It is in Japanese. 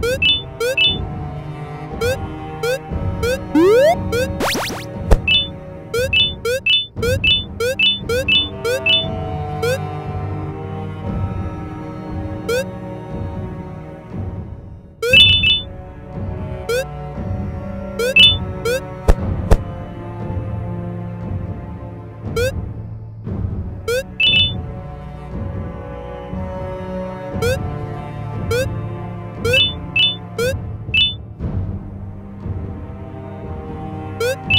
Boop. Boop!